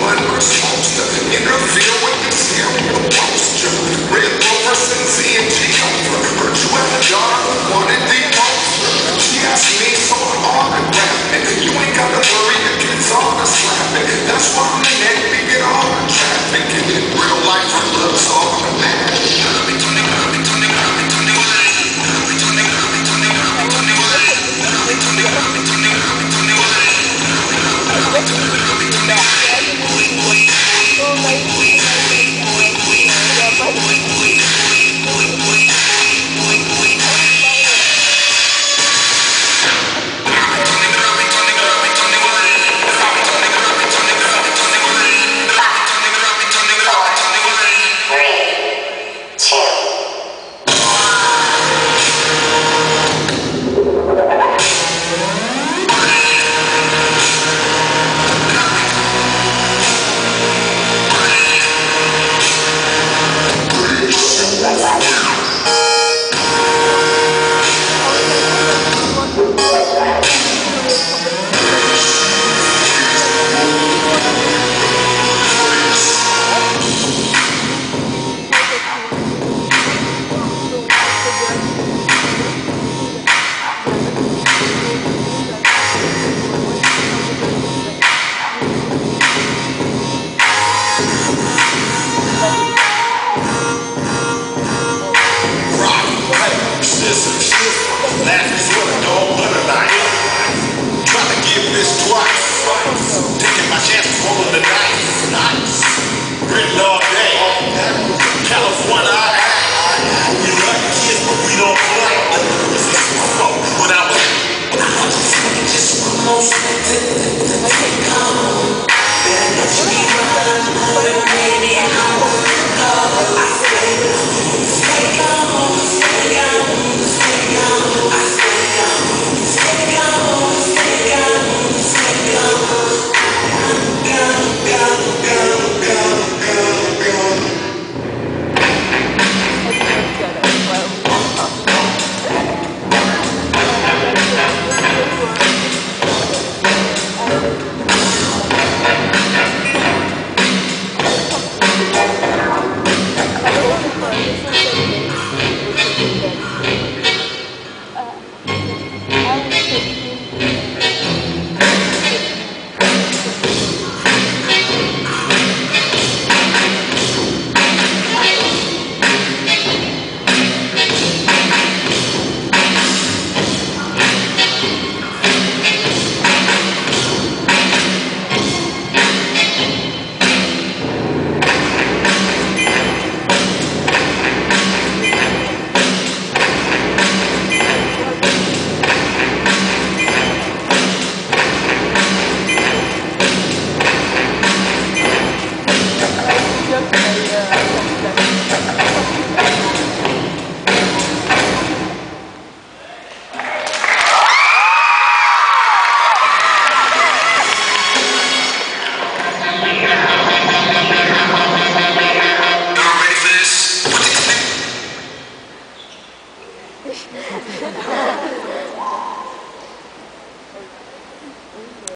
One mercy.